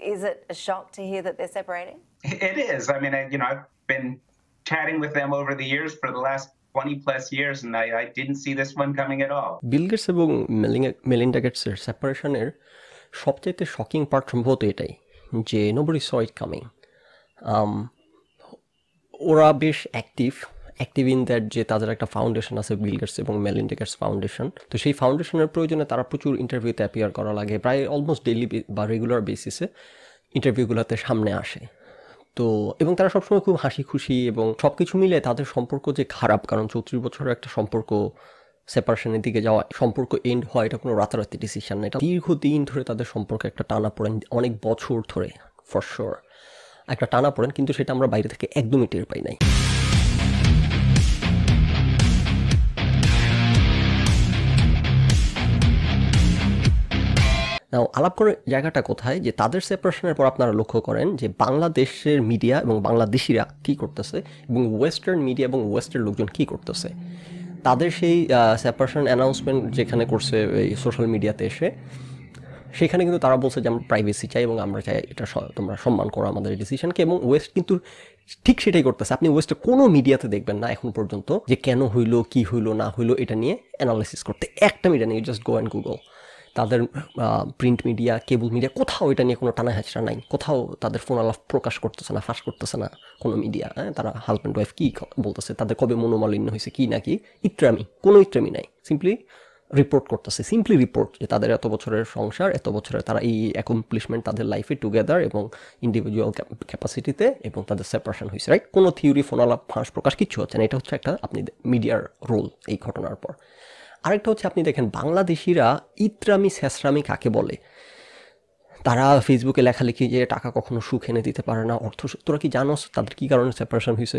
is it a shock to hear that they're separating? It is. I mean, I, you know, I've been chatting with them over the years for the last 20 plus years, and I, I didn't see this one coming at all. Bill Gates এবং Melinda গেটসের সেপারেশনের সবচাইতে shocking part সম্ভবত এটাই যে nobody স ইট coming ওরা বেশ active active in that যে তাদের একটা ফাউন্ডেশন আছে বিল গেটস এবং মেলিন্ডা গেটস ফাউন্ডেশন তো সেই ফাউন্ডেশনের প্রয়োজনে তারা প্রচুর ইন্টারভিউতে অ্যাপিয়ার করা লাগে, প্রায় অলমোস্ট ডেইলি বা রেগুলার বেসিসে ইন্টারভিউগুলোতে সামনে আসে। তো, এবং তারা সবসময় খুব হাসি খুশি এবং সব কিছু মিলে তাদের সম্পর্ক যে খারাপ, কারণ চৌত্রিশ বছরের একটা সম্পর্ক সেপারেশনের দিকে যাওয়া, সম্পর্ক এন্ড হয় এটা কোনো রাতারাতি ডিসিশন না। এটা দীর্ঘদিন ধরে তাদের সম্পর্কে একটা টানা পড়েন, অনেক বছর ধরে ফর শিওর একটা টানা পড়েন, কিন্তু সেটা আমরা বাইরে থেকে একদমই টের পাই নাই। নাও, আলাপ করে জায়গাটা কোথায়? যে তাদের সেপারেশনের পর আপনারা লক্ষ্য করেন যে বাংলাদেশের মিডিয়া এবং বাংলাদেশিরা কি করতেছে এবং ওয়েস্টার্ন মিডিয়া এবং ওয়েস্টার্ন লোকজন কি করতেছে? তাদের সেই সেপারেশন অ্যানাউন্সমেন্ট যেখানে করছে এই সোশ্যাল মিডিয়াতে এসে, সেখানে কিন্তু তারা বলছে যে আমরা প্রাইভেসি চাই এবং আমরা চাই এটা তোমরা সম্মান করো আমাদের ডিসিশনকে এবং ওয়েস্ট কিন্তু ঠিক সেটাই করতেছে। আপনি ওয়েস্টে কোনো মিডিয়াতে দেখবেন না এখন পর্যন্ত যে কেন হইল, কি হইল, না হইল এটা নিয়ে অ্যানালাইসিস করতে। একটা মিডিয়া নিয়ে জাস্ট গো অ্যান্ড গুগল তাদের প্রিন্ট মিডিয়া কেবল মিডিয়া কোথাও এটা নিয়ে কোনো টানা হ্যাচড়া নাই। কোথাও তাদের ফোন আলাপ প্রকাশ করতেছে না, ফাঁস করতেছে না কোনো মিডিয়া হ্যাঁ? তারা হাজব্যান্ড ওয়াইফ কী বলতেছে, তাদের কবে মনোমালিন্য হয়েছে, কী নাকি ইত্রামি, কোনো ইত্রামি নাই। সিম্পলি রিপোর্ট করতেছে সিম্পলি রিপোর্ট যে তাদের এত বছরের সংসার, এত বছরের তারা এই অ্যাকমপ্লিশমেন্ট তাদের লাইফে টুগেদার এবং ইন্ডিভিজুয়াল ক্যাপাসিটিতে এবং তাদের সেপারেশন হয়েছে রাইট কোনো থিওরি ফোনালাপ ফাঁস প্রকাশ কিছু হচ্ছে না। এটা হচ্ছে একটা আপনি মিডিয়ার রোল এই ঘটনার পর। আরেকটা হচ্ছে আপনি দেখেন, বাংলাদেশিরা ইত্রামি স্যাসরামি কাকে বলে? তারা ফেসবুকে লেখালেখি যে টাকা কখনো সুখ এনে দিতে পারে না, অর্থ তোরা কি জানোস তাদের কী কারণে সেপারেশন হয়েছে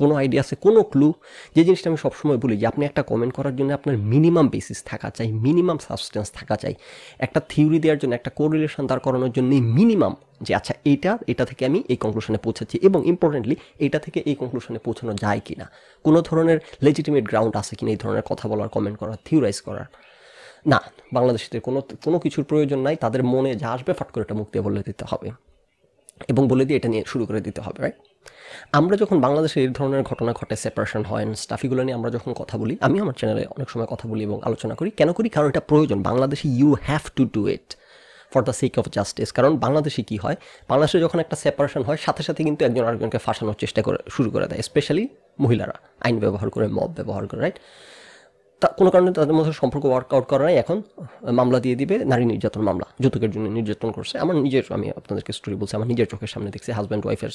কোনো আইডিয়া আছে, কোনো ক্লু যে জিনিসটা আমি সবসময় বলি যে আপনি একটা কমেন্ট করার জন্য আপনার মিনিমাম বেসিস থাকা চাই মিনিমাম সাবস্টেন্স থাকা চাই। একটা থিওরি দেওয়ার জন্য, একটা কোরিলেশন দাঁড় করানোর জন্য মিনিমাম যে আচ্ছা এইটা, এটা থেকে আমি এই কনক্লুশনে পৌঁছাচ্ছি এবং ইম্পর্টেন্টলি এটা থেকে এই কনক্লুশনে পৌঁছানো যায় কি না কোনো ধরনের লেজিটিমেট গ্রাউন্ড আছে কিনা এই ধরনের কথা বলার কমেন্ট করার থিওরাইজ করার। না, বাংলাদেশিদের কোনো কোনো কিছুর প্রয়োজন নাই, তাদের মনে যা আসবে ফট করে এটা মুক্তি বলে দিতে হবে। এবং বলে দিয়ে এটা নিয়ে শুরু করে দিতে হবে রাইট আমরা যখন বাংলাদেশে এই ধরনের ঘটনা ঘটে সেপারেশন হয় স্টাফিগুলো নিয়ে আমরা যখন কথা বলি, আমি আমার চ্যানেলে অনেক সময় কথা বলি এবং আলোচনা করি, কেন করি? কারণ এটা প্রয়োজন। বাংলাদেশে you have to do it for the sake of justice কারণ বাংলাদেশে কী হয়? বাংলাদেশে যখন একটা সেপারেশন হয়, সাথে সাথে কিন্তু একজন আরেকজনকে ফাঁসানোর চেষ্টা করে, শুরু করে দেয় স্পেশালি মহিলারা। আইন ব্যবহার করে মব ব্যবহার করে রাইট তা কোনো কারণে তাদের মধ্যে সম্পর্ক ওয়ার্কআউট করা নাই এখন মামলা দিয়ে দিবে নারী নির্যাতন মামলা, যৌতুকের জন্য নির্যাতন করছে। আমার নিজের, আমি আপনাদেরকে স্টোরি বলছি, আমার নিজের চোখের সামনে দেখছি হাজব্যান্ড ওয়াইফের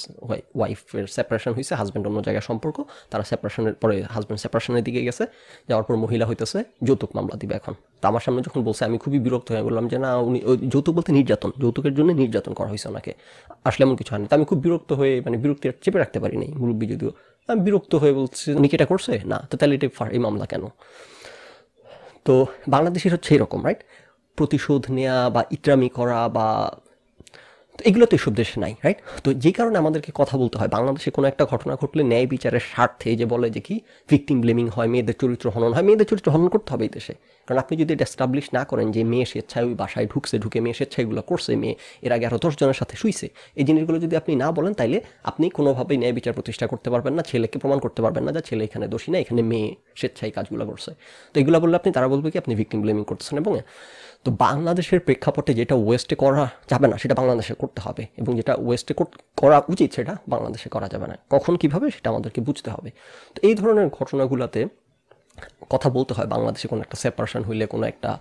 ওয়াইফের সেপারেশন হয়েছে হাজব্যান্ড অন্য জায়গায় সম্পর্ক, তারা সেপারেশনের পরে হাজব্যান্ড সেপারেশনের দিকে গেছে, যাওয়ার পর মহিলা হইতেছে, যৌতুক মামলা দিবে এখন। তা আমার সামনে যখন বলছে, আমি খুবই বিরক্ত হয়ে বললাম যে, না, উনি যৌতুক বলতে নির্যাতন, যৌতুকের জন্য নির্যাতন করা হয়েছে ওনাকে। আসলে এমন কিছু হয়নি। তা আমি খুব বিরক্ত হয়ে মানে বিরক্তি চেপে রাখতে পারিনি মুরব্বী যদিও। আমি বিরক্ত হয়ে বলছি, উনি কি এটা করছে? না। তো তাহলে এটা এই মামলা কেন? তো বাংলাদেশের হচ্ছে এরকম রাইট প্রতিশোধ নেওয়া বা ইত্রামি করা বা তো এগুলো তো এসব দেশে নাই রাইট তো যে কারণে আমাদেরকে কথা বলতে হয়, বাংলাদেশে কোনো একটা ঘটনা ঘটলে ন্যায় বিচারের স্বার্থে যে বলে যে কি ভিকটিম ব্লেমিং হয়, মেয়েদের চরিত্র হনন হয়, মেয়েদের চরিত্র হনন করতে হবে এই দেশে। কারণ আপনি যদি এটা এস্টাবলিশ না করেন যে মেয়ে স্বেচ্ছায় ওই বাসায় ঢুকছে, ঢুকে মেয়ে স্বেচ্ছায় এগুলো করছে, মেয়ে এর আগে আরও দশজনের সাথে শুইছে, এই জিনিসগুলো যদি আপনি না বলেন, তাইলে আপনি কোনোভাবেই ন্যায় বিচার প্রতিষ্ঠা করতে পারবেন না, ছেলেকে প্রমাণ করতে পারবেন না যে ছেলে এখানে দোষী না, এখানে মেয়ে স্বেচ্ছায় কাজগুলো করছে। তো এগুলো বললে আপনি, তারা বলবে কি, আপনি ভিকটিম ব্লেমিং করতেছেন এবং তো বাংলাদেশের প্রেক্ষাপটে যেটা ওয়েস্টে করা যাবে না, সেটা বাংলাদেশে করতে হবে। এবং যেটা ওয়েস্টে করা উচিত, সেটা বাংলাদেশে করা যাবে না। কখন কীভাবে, সেটা আমাদেরকে বুঝতে হবে। তো এই ধরনের ঘটনাগুলোতে কথা বলতে হয় বাংলাদেশে কোনো একটা সেপারেশন হইলে, কোনো একটা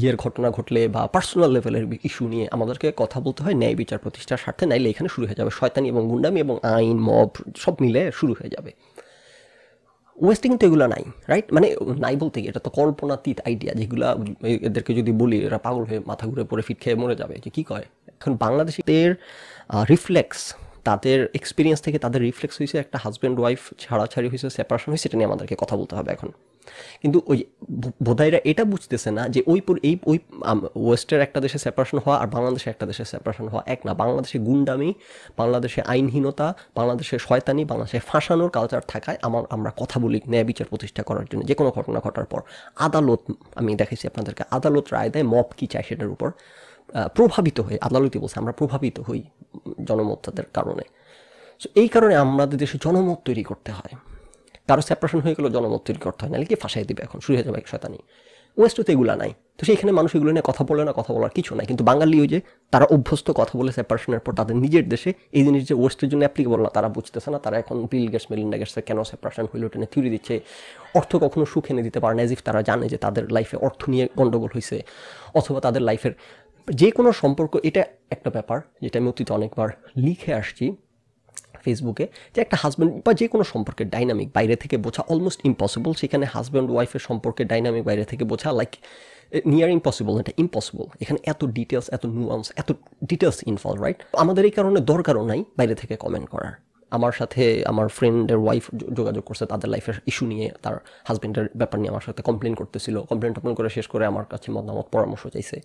ইয়ের ঘটনা ঘটলে বা পার্সোনাল লেভেলের ইস্যু নিয়ে আমাদেরকে কথা বলতে হয়। ন্যায় বিচার প্রতিষ্ঠার স্বার্থে, নাইলে এখানে শুরু হয়ে যাবে। শয়তানি এবং গুন্ডামি এবং আইন, মব, সব মিলে শুরু হয়ে যাবে। ওয়েস্টে তো এগুলো নাই রাইট মানে নাই বলতে এটা তো কল্পনাতীত আইডিয়া যেগুলো এদেরকে যদি বলি, এরা পাগল হয়ে মাথা ঘুরে পড়ে ফিট খেয়ে মরে যাবে, যে কী করে এখন বাংলাদেশিদের রিফ্লেক্স তাদের এক্সপিরিয়েন্স থেকে তাদের রিফ্লেক্স হয়েছে একটা হাজব্যান্ড ওয়াইফ ছাড়াছাড়ি হয়েছে সেপারেশন হয়েছে সেটা নিয়ে আমাদেরকে কথা বলতে হবে এখন। কিন্তু ওই বোধাইরা এটা বুঝতেছে না যে ওই এই ওই ওয়েস্টের একটা দেশে সেপারেশন হওয়া আর বাংলাদেশে একটা দেশে সেপারেশন হওয়া এক না। বাংলাদেশে গুন্ডামি বাংলাদেশে আইনহীনতা বাংলাদেশে শয়তানি বাংলাদেশে ফাঁসানোর কালচার থাকায় আমার আমরা কথা বলি ন্যায় বিচার প্রতিষ্ঠা করার জন্য। যে কোনো ঘটনা ঘটার পর আদালত আমি দেখেছি আপনাদেরকে আদালত রায় দেয় মপ কী চায় সেটার উপর প্রভাবিত হয়ে আদালতে বলছে আমরা প্রভাবিত হই উম, জনমতদের কারণে। সো এই কারণে আমাদের দেশে জনমত তৈরি করতে হয়। কারও সেপারেশন হয়ে গেলেও জনমত তৈরি করতে হয়, নাহলে কি ফাঁসাই দিবে এখন? শুরু হয়ে যাবে শয়তানি। ওয়েস্টে তো এগুলো নাই। তো সেইখানে মানুষ এগুলো নিয়ে কথা বলে না, কথা বলার কিছু নাই। কিন্তু বাঙালি ওই যে তারা অভ্যস্ত কথা বলে সেপারেশনের পর তাদের নিজের দেশে, এই জিনিস যে ওয়েস্টের জন্য অ্যাপ্লিকেবল না, তারা বুঝতেছে না, তারা এখন বিল গেটস মেলিন্ডা গেটসে কেন সেপারেশন হইল টেনে থিওরি দিচ্ছে। অর্থ কখনো সুখ এনে দিতে পারে না এজিফ তারা জানে যে তাদের লাইফে অর্থ নিয়ে গন্ডগোল হয়েছে অথবা তাদের লাইফের যে কোনো সম্পর্ক, এটা একটা ব্যাপার, যেটা আমি অতীতে অনেকবার লিখে আসছি। ফেসবুকে যে একটা হাজব্যান্ড বা যে কোনো সম্পর্কের ডাইনামিক বাইরে থেকে বোঝা অলমোস্ট ইম্পসিবল সেখানে হাজব্যান্ড ওয়াইফের সম্পর্কে ডাইনামিক বাইরে থেকে বোঝা লাইক নিয়ার ইম্পসিবল এটা ইম্পসিবল এখানে এত ডিটেলস এত নুয়ান্স এত ডিটেলস ইনফল রাইট আমাদের এই কারণে দরকারও নাই বাইরে থেকে কমেন্ট করার। আমার সাথে আমার ফ্রেন্ডের ওয়াইফ যোগাযোগ করছে, তাদের লাইফের ইস্যু নিয়ে তার হাজব্যান্ডের ব্যাপার নিয়ে আমার সাথে কমপ্লেন করতেছিল। কমপ্লেন টমপ্লেন করে শেষ করে আমার কাছে মতামত, পরামর্শ চাইছে।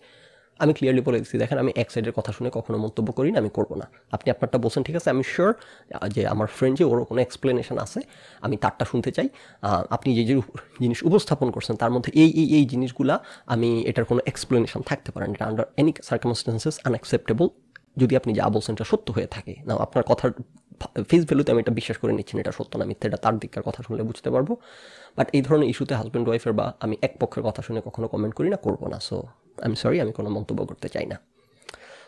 আমি ক্লিয়ারলি বলে দিচ্ছি, দেখেন আমি এক সাইডের কথা শুনে কখনো মন্তব্য করি না, আমি করব না। আপনি আপনারটা বলছেন, ঠিক আছে, আমি শিওর যে আমার ফ্রেন্ড যে ওর কোনো এক্সপ্লেনেশন আছে, আমি তারটা শুনতে চাই। আপনি যে যে জিনিস উপস্থাপন করছেন, তার মধ্যে এই এই এই জিনিসগুলা আমি এটার কোনো এক্সপ্লেনেশন থাকতে পারেন এটা আন্ডার এনি সার্কামস্টেন্সেস আনঅ্যাকসেপ্টেবল যদি আপনি যা বলছেন এটা সত্য হয়ে থাকে। না আপনার কথার ফেস ভ্যালুতে আমি এটা বিশ্বাস করে নিচ্ছি এটা সত্য না, মিথ্যা, এটা তার দিককার কথা শুনলে বুঝতে পারব। বাট এই ধরনের ইস্যুতে হাজব্যান্ড ওয়াইফের বা আমি এক পক্ষের কথা শুনে কখনো কমেন্ট করি না, করব না সো আই এম সরি আমি কোনো মন্তব্য করতে চাই না।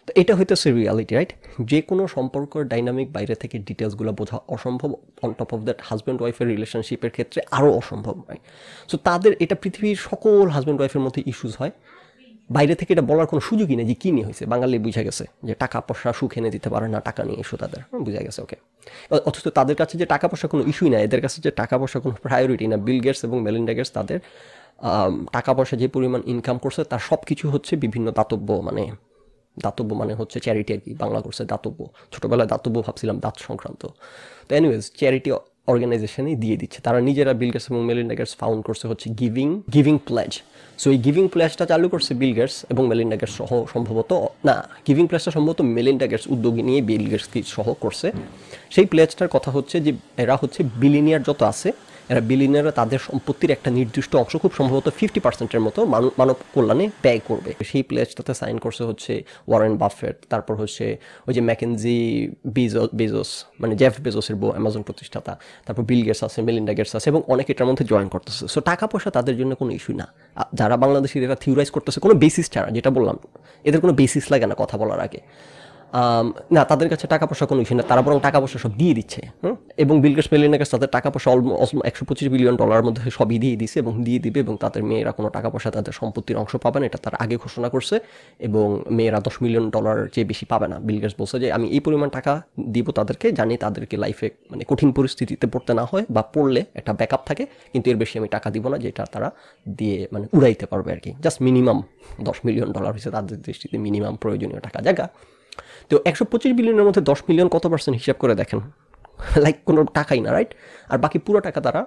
তো এটা হইতেছে রিয়ালিটি রাইট যে কোনো সম্পর্কের ডাইনামিক বাইরে থেকে ডিটেলসগুলো বোঝা অসম্ভব on top of that husband ওয়াইফের রিলেশনশিপের ক্ষেত্রে আরও অসম্ভব হয় সো তাদের, এটা পৃথিবীর সকল হাজব্যান্ড ওয়াইফের মধ্যে ইস্যুস হয়। বাইরে থেকে এটা বলার কোনো সুযোগই নেই যে কী নিয়ে হয়েছে। বাঙালি বুঝা গেছে যে টাকা, পয়সা, সুখ এনে দিতে পারে না, টাকা নিয়ে ইস্যু তাদের। বুঝা গেছে ওকে অথচ তাদের কাছে যে টাকা, পয়সা কোনো ইস্যুই না এদের কাছে যে টাকা, পয়সা কোনো প্রায়োরিটি না। বিল গেটস এবং মেলিন্ডা গেটস তাদের টাকা পয়সা যে পরিমাণ ইনকাম করছে, তার সব কিছু হচ্ছে বিভিন্ন দাতব্য মানে দাতব্য মানে হচ্ছে চ্যারিটি আর কি, বাংলা করছে দাতব্য। ছোটোবেলায় দাতব্য ভাবছিলাম দাঁত সংক্রান্ত। তো এনিওয়েজ চ্যারিটি অর্গানাইজেশনই দিয়ে দিচ্ছে। তারা নিজেরা বিল গেটস এবং মেলিন্ডা গেটস ফাউন্ড করছে হচ্ছে গিভিং গিভিং প্লেজ সো এই গিভিং প্লেজটা চালু করছে বিল গেটস এবং মেলিন্ডা গেটস সহ সম্ভবত, না গিভিং প্লেজটা সম্ভবত মেলিন্ডা গেটস উদ্যোগী নিয়ে বিল গেটস সহ করছে। সেই প্লেজটার কথা হচ্ছে যে, এরা হচ্ছে বিলিনিয়ার যত আছে এরা বিলিনিয়াররা তাদের সম্পত্তির একটা নির্দিষ্ট অংশ খুব সম্ভবত ফিফটি পার্সেন্টের মতো মানব কল্যাণে ব্যয় করবে। সেই প্লেসটাতে সাইন করছে হচ্ছে ওয়ারেন বাফেট তারপর হচ্ছে ওই যে ম্যাকেনজি বিজো বেজোস মানে জেফ বেজোসের বউ অ্যামাজন প্রতিষ্ঠাতা, তারপর বিল গেটস আছে মেলিন্ডা গেটস আছে এবং অনেক এটার মধ্যে জয়েন করতেছে। সো টাকা পয়সা তাদের জন্য কোনো ইস্যু না। যারা বাংলাদেশি এরা থিওরাইজ করতেছে কোনো বেসিস ছাড়া, যেটা বললাম, এদের কোনো বেসিস লাগে না কথা বলার আগে। না, তাদের কাছে টাকা পয়সা কোনো ইস্যু না, তারা বরং টাকা পয়সা সব দিয়ে দিচ্ছে, হুম? এবং বিলগেটস মেলিনের কাছে তাদের টাকা পয়সা অলমোস্ট একশো পঁচিশ বিলিয়ন ডলার মধ্যে সবই দিয়ে দিছে এবং দিয়ে দিবে এবং তাদের মেয়েরা কোনো টাকা পয়সা, তাদের সম্পত্তির অংশ পাবে না, এটা তার আগে ঘোষণা করছে এবং মেয়েরা দশ মিলিয়ন ডলার চেয়ে বেশি পাবে না। বিলগেটস বলছে যে, আমি এই পরিমাণ টাকা দিব তাদেরকে জানি তাদেরকে লাইফে মানে কঠিন পরিস্থিতিতে পড়তে না হয় বা পড়লে একটা ব্যাকআপ থাকে, কিন্তু এর বেশি আমি টাকা দিব না, যেটা তারা দিয়ে মানে উড়াইতে পারবে আর কি জাস্ট মিনিমাম দশ মিলিয়ন ডলার হচ্ছে তাদের দৃষ্টিতে মিনিমাম প্রয়োজনীয় টাকা, জায়গা। তো একশো পঁচিশ বিলিয়নের মধ্যে দশ মিলিয়ন কত পার্সেন্ট হিসাব করে দেখেন? লাইক কোনো টাকাই না রাইট আর বাকি পুরো টাকা তারা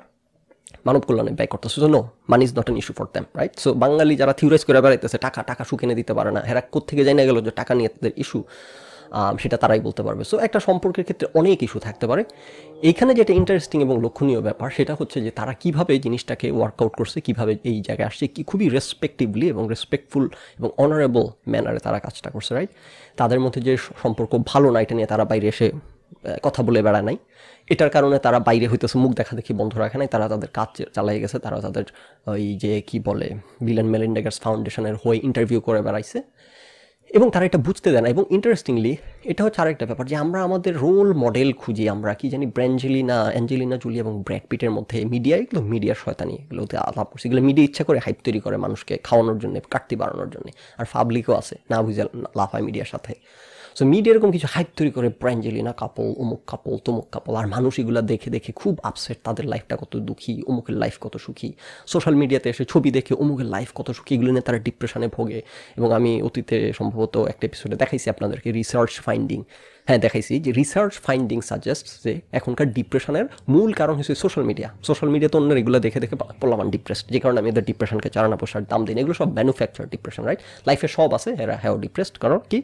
মানব কল্যাণে ব্যয় করতেছে। তো no money is not an issue for them right so বাঙালি যারা থিওরাইজ করে বেড়াইতেছে, টাকা টাকা শুকিয়ে দিতে পারে না। হেরা কোথেকে জানা গেলো যে টাকা নিয়ে তাদের ইস্যু সেটা তারাই বলতে পারবে। সো একটা সম্পর্কের ক্ষেত্রে অনেক ইস্যু থাকতে পারে। এখানে যেটা ইন্টারেস্টিং এবং লক্ষণীয় ব্যাপার, সেটা হচ্ছে যে তারা কীভাবে জিনিসটাকে ওয়ার্কআউট করছে, কীভাবে এই জায়গায় আসছে, কি খুবই রেসপেক্টিভলি এবং রেসপেক্টফুল এবং অনারেবল ম্যানারে তারা কাজটা করছে রাইট তাদের মধ্যে যে সম্পর্ক ভালো না, এটা নিয়ে তারা বাইরে এসে কথা বলে বেড়ায় নাই। এটার কারণে তারা বাইরে হইতেছে, মুখ দেখা দেখি বন্ধ রাখে নাই। তারা তাদের কাজ চালাই গেছে, তারা তাদের ওই যে কি বলে বিলেন মেলিন্ডাগার্স ফাউন্ডেশনের হয়ে ইন্টারভিউ করে বেড়াইছে। এবং তারা এটা বুঝতে দেয় না। এবং ইন্টারেস্টিংলি এটা হচ্ছে আরেকটা ব্যাপার যে আমরা আমাদের রোল মডেল খুঁজি, আমরা কি জানি ব্র্যাঞ্জেলিনা অ্যাঞ্জেলিনা জুলি এবং ব্র্যাকপিটের মধ্যে মিডিয়া এগুলো মিডিয়ার শয়তানি, এগুলোতে আলাপ করছে। এগুলো মিডিয়া ইচ্ছা করে হাইপ তৈরি করে মানুষকে খাওয়ানোর জন্য, কাটতি বাড়ানোর জন্য। আর পাবলিকও আছে, না বুঝে লাফায় মিডিয়ার সাথে। সো মিডিয়া এরকম কিছু হাইপ তৈরি করে ব্র্যাঞ্জেলিনা কাপল অমুক কাপল তমুক কাপল আর মানুষ এগুলো দেখে দেখে খুব আপসেট তাদের লাইফটা কত দুঃখী অমুকের লাইফ কত সুখী। সোশ্যাল মিডিয়াতে এসে ছবি দেখে অমুকের লাইফ কত সুখী, এগুলো নিয়ে তারা ডিপ্রেশনে ভোগে। এবং আমি অতীতে সম্ভবত একটা এপিসোডে দেখাইছি আপনাদেরকে রিসার্চ ফাইন্ডিং হ্যাঁ দেখাইছি যে রিসার্চ ফাইন্ডিং সাজেস্ট যে এখনকার ডিপ্রেশনের মূল কারণ হচ্ছে সোশ্যাল মিডিয়া সোশ্যাল মিডিয়াতে অন্যের এগুলো দেখে দেখে পড়লাম ডিপ্রেস যে কারণে আমি এদের ডিপ্রেশনকে চারানা পয়সার দাম দিই না। এগুলো সব ম্যানুফ্যাকচার ডিপ্রেশন রাইট লাইফে সব আছে, এরা হ্যাঁ ডিপ্রেসড কারণ কি?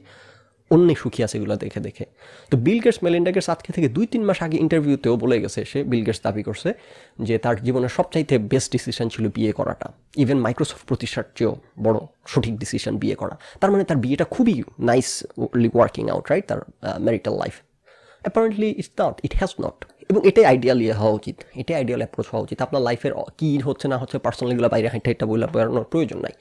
অন্যে সুখী আছে এগুলো দেখে দেখে। তো বিল গেটস মেলিন্ডা গেটস আজকে থেকে দুই তিন মাস আগে ইন্টারভিউতেও বলে গেছে সে, বিল গেটস দাবি করছে যে তার জীবনের সবচাইতে বেস্ট ডিসিশন ছিল বিয়ে করাটা। ইভেন মাইক্রোসফট প্রতিষ্ঠার চেয়েও বড় সঠিক ডিসিশন বিয়ে করা। তার মানে তার বিয়েটা খুবই নাইস ওয়ার্কিং আউট রাইট তার marital life apparently it's not it has not এবং এটাই আইডিয়াল ইয়ে হওয়া উচিত। এটাই আইডিয়াল অ্যাপ্রোচ হওয়া উচিত। আপনার লাইফের কী হচ্ছে না হচ্ছে পার্সোনালিগুলো বাইরে হেঁটে হেঁটে বলে বেড়ানোর প্রয়োজন নাই।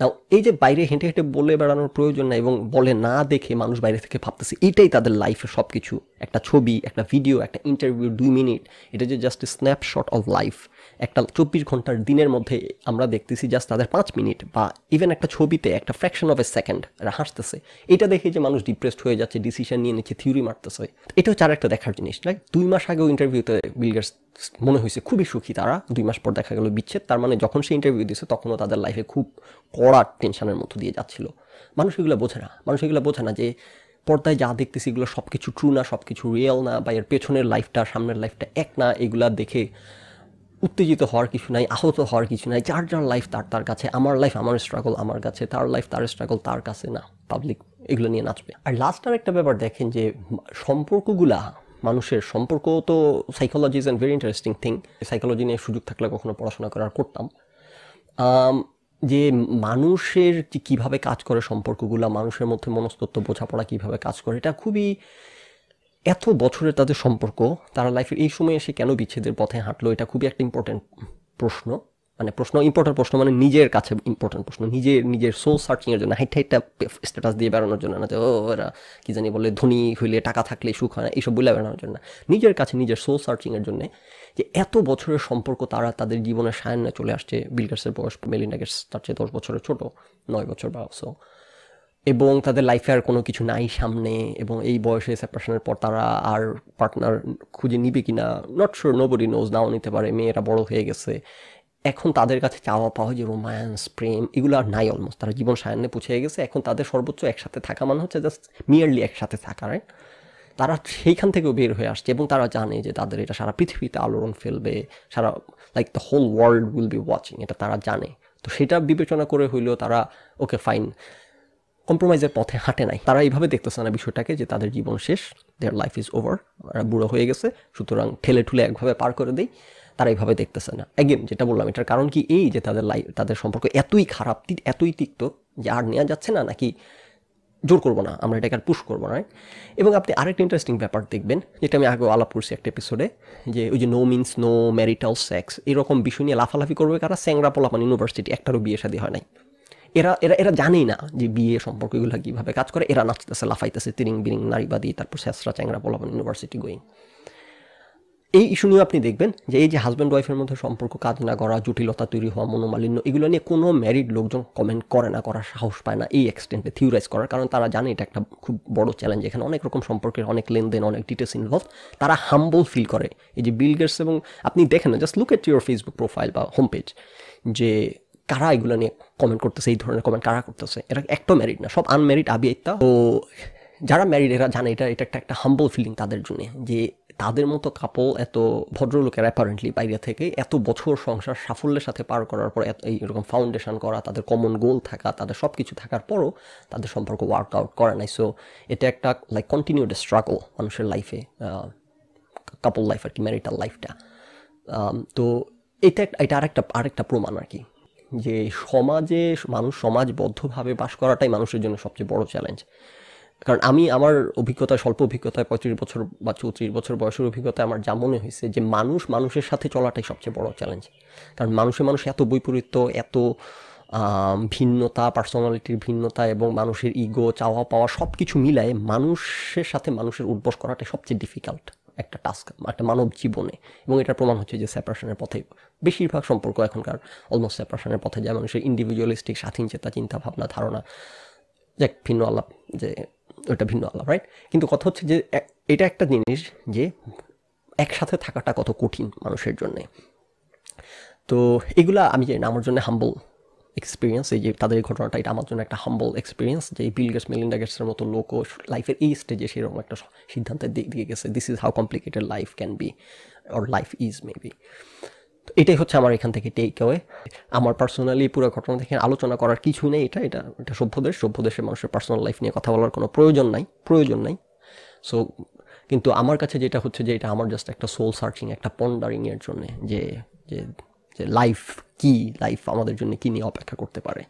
নাও এই যে বাইরে হেঁটে হেঁটে বলে বেড়ানোর প্রয়োজন নাই এবং বলে না দেখে মানুষ বাইরে থেকে ভাবতেছে, এটাই তাদের লাইফের সব কিছু একটা ছবি, একটা ভিডিও একটা ইন্টারভিউ দুই মিনিট, এটা যে জাস্ট স্ন্যাপশট অফ লাইফ একটা চব্বিশ ঘণ্টার দিনের মধ্যে আমরা দেখতেছি জাস্ট তাদের পাঁচ মিনিট বা ইভেন একটা ছবিতে একটা ফ্র্যাকশন অফ এ সেকেন্ড হাসতেছে। এটা দেখে যে মানুষ ডিপ্রেসড হয়ে যাচ্ছে ডিসিশন নিয়ে নিচ্ছে থিওরি মারতেছে। এটা হচ্ছে আরেকটা দেখার জিনিস। লাইক দুই মাস আগেও ইন্টারভিউতে বিলগার্স মনে হয়েছে খুবই সুখী তারা। দুই মাস পর দেখা গেল বিচ্ছেদ। তার মানে যখন সে ইন্টারভিউ দিয়েছে, তখনও তাদের লাইফে খুব কড়া টেনশনের মধ্য দিয়ে যাচ্ছিল। মানুষ এগুলো বোঝে না। মানুষ এগুলো বোঝে না যে পর্দায় যা দেখতেছি এগুলো সব কিছু ট্রু না সব কিছু রিয়েল না বা এর পেছনের লাইফটা সামনের লাইফটা এক না। এগুলা দেখে উত্তেজিত হওয়ার কিছু নাই, আহত হওয়ার কিছু নাই, যার যার লাইফ তার তার কাছে, আমার লাইফ আমার স্ট্রাগল আমার কাছে, তার লাইফ তার স্ট্রাগল তার কাছে না পাবলিক এগুলো নিয়ে নাচবে। আর লাস্ট আর একটা ব্যাপার দেখেন যে, সম্পর্কগুলা, মানুষের সম্পর্ক তো psychology is an very interesting thing psychology নিয়ে সুযোগ থাকলে কখনো পড়াশোনা করার করতাম। যে মানুষের কীভাবে কাজ করে সম্পর্কগুলা, মানুষের মধ্যে মনস্তত্ব, বোঝাপড়া কীভাবে কাজ করে, এটা খুবই এত বছরের তাদের সম্পর্ক, তারা লাইফের এই সময়ে এসে কেন বিচ্ছেদের পথে হাঁটলো, এটা খুবই একটা ইম্পর্টেন্ট প্রশ্ন। মানে প্রশ্ন ইম্পর্টেন্ট প্রশ্ন মানে নিজের কাছে ইম্পর্টেন্ট প্রশ্ন। নিজের নিজের সোল সার্চিংয়ের জন্য, হাইট, হাইটটা স্ট্যাটাস দিয়ে বেড়ানোর জন্য না যে, ও এরা কী জানি বলে ধনী হইলে টাকা থাকলে সুখ হয় না, এইসব বলে বেড়ানোর জন্য নিজের কাছে, নিজের সোল সার্চিংয়ের জন্য যে এত বছরের সম্পর্ক তারা তাদের জীবনের সায়ান্নে চলে আসছে বিলগার্সের বয়স মেলিনা গেটস তার চেয়ে দশ বছরের ছোটো, নয় বছর বা সো এবং তাদের লাইফে আর কোনো কিছু নাই সামনে এবং এই বয়সে সেপারেশনের পর তারা আর পার্টনার খুঁজে নিবে কি না নট শিওর নোবডি নোজ নাও নিতে পারে, মেয়েরা বড় হয়ে গেছে। এখন তাদের কাছে চাওয়া পাওয়া যে রোম্যান্স প্রেম, এগুলো আর নাই অলমোস্ট তারা জীবন সায়ান্নে পৌঁছে গেছে। এখন তাদের সর্বোচ্চ একসাথে থাকা মানে হচ্ছে জাস্ট মিয়ারলি একসাথে থাকা রাইট তারা সেইখান থেকেও বের হয়ে আসছে এবং তারা জানে যে তাদের এটা সারা পৃথিবীতে আলোড়ন ফেলবে, সারা like the whole world will be watching এটা তারা জানে। তো সেটা বিবেচনা করে হইলেও তারা ওকে ফাইন কম্প্রোমাইজের পথে হাঁটে নাই। তারা এইভাবে দেখতেছে না বিষয়টাকে যে তাদের জীবন শেষ দেয়ার লাইফ ইজ ওভার বুড়ো হয়ে গেছে, সুতরাং ঠেলে ঠুলে একভাবে পার করে দেই, তারা এইভাবে দেখতেছে না। অ্যাগেন যেটা বললাম, এটার কারণ কি এই যে তাদের লাইফ তাদের সম্পর্ক এতই খারাপ এতই তিক্ত, যে আর নেওয়া যাচ্ছে না, নাকি জোর করব না, আমরা এটাকে আর পুশ করব না এবং আপনি আরেকটা ইন্টারেস্টিং ব্যাপার দেখবেন, যেটা আমি আগেও আলাপ করছি একটা এপিসোডে যে ওই যে no means no marital sex এরকম বিষয় নিয়ে লাফালাফি করবে কারা? স্যাংরা পোলাপান ইউনিভার্সিটি একটারও বিয়ে শাদী হয় নাই। এরা এরা এরা জানেই না যে বিয়ে সম্পর্ক এগুলো কীভাবে কাজ করে। এরা নাচতেছে, লাফাইতেছে, তিরিং বিরিং নারীবাদী তারপর শেষরা চ্যাংরা পোলাপান ইউনিভার্সিটি গোয়িং এই ইস্যু নিয়েও আপনি দেখবেন যে এই যে হাজব্যান্ড ওয়াইফের মধ্যে সম্পর্ক কাজ না করা, জটিলতা তৈরি হওয়া, মনোমালিন্য, এগুলো নিয়ে কোনো ম্যারিড লোকজন কমেন্ট করে না, করার সাহস পায় না এই এক্সটেন্টে থিওরাইজ করার। কারণ তারা জানে এটা একটা খুব বড় চ্যালেঞ্জ এখানে অনেক রকম সম্পর্কের অনেক লেনদেন, অনেক ডিটেলস ইনভলভ তারা হাম্বল ফিল করে। এই যে বিল গেটস এবং আপনি দেখেন না just look at your Facebook profile বা হোম পেজ যে কারা এগুলো নিয়ে কমেন্ট করতেছে, এই ধরনের কমেন্ট কারা করতেছে? এটা একটা ম্যারিড না, সব আনম্যারিড আবি তো যারা ম্যারিড এরা জানে এটা এটা একটা একটা হাম্বল ফিলিং তাদের জন্য, যে তাদের মতো কাপল এত ভদ্রলোকের অ্যাপারেন্টলি বাইরে থেকে এত বছর সংসার সাফল্যের সাথে পার করার পর এত, এইরকম ফাউন্ডেশন করা, তাদের কমন গোল থাকা, তাদের সব কিছু থাকার পরও তাদের সম্পর্ক ওয়ার্কআউট করে নাই। সো এটা একটা লাইক কন্টিনিউড স্ট্রাগল মানুষের লাইফে কাপল লাইফ আর কি ম্যারিটাল লাইফটা তো এটা একটা, এটা আরেকটা আরেকটা প্রমাণ আর কি। যে সমাজে মানুষ সমাজবদ্ধভাবে বাস করাটাই মানুষের জন্য সবচেয়ে বড় চ্যালেঞ্জ কারণ আমি আমার অভিজ্ঞতায় স্বল্প অভিজ্ঞতায় পঁয়ত্রিশ বছর বা চৌত্রিশ বছর বয়সের অভিজ্ঞতায় আমার যা মনে হয়েছে যে মানুষ মানুষের সাথে চলাটাই সবচেয়ে বড় চ্যালেঞ্জ কারণ মানুষে মানুষ এত বৈপরীত্য, এত ভিন্নতা পার্সোনালিটির ভিন্নতা এবং মানুষের ইগো চাওয়া পাওয়া সব কিছু মিলায়ে মানুষের সাথে মানুষের উদ্বোস করাটাই সবচেয়ে ডিফিকাল্ট একটা টাস্ক একটা মানব জীবনে। এবং এটার প্রমাণ হচ্ছে যে সেপারেশনের পথে বেশিরভাগ সম্পর্ক এখনকার অলমোস্ট সেপারেশনের পথে যায় মানুষের ইন্ডিভিজুয়ালিস্টিক স্বাধীন চেতা চিন্তা ভাবনা ধারণা। যাক, ভিন্ন আলাপ, যে ওটা ভিন্ন আলাপ রাইট কিন্তু কথা হচ্ছে যে এটা একটা জিনিস যে একসাথে থাকাটা কত কঠিন মানুষের জন্যে। তো এগুলা আমি জানি আমার জন্য হাম্বল এক্সপিরিয়েন্স এই যে তাদের এই ঘটনাটা, এটা আমার জন্য একটা হাম্বল এক্সপিরিয়েন্স যে বিল গেটস মেলিন্ডা গেটসের মতো লোক লাইফের এই স্টেজে সেরকম একটা সিদ্ধান্তের দিক দিয়ে গেছে this is how complicated life can be or life is maybe তো এটাই হচ্ছে আমার এখান থেকে টেক অ্যাওয়ে আমার পার্সোনালি পুরো ঘটনা থেকে আলোচনা করার কিছুই নেই, এটা এটা এটা সভ্য দেশ, সভ্য দেশের মানুষের পার্সোনাল লাইফ নিয়ে কথা বলার কোনো প্রয়োজন নাই প্রয়োজন নাই। সো কিন্তু আমার কাছে যেটা হচ্ছে যে এটা আমার জাস্ট একটা সোল সার্চিং একটা পন্ডারিংয়ের জন্যে, যে যে লাইফ কি লাইফ আমাদের জন্য কি নিয়ে অপেক্ষা করতে পারে?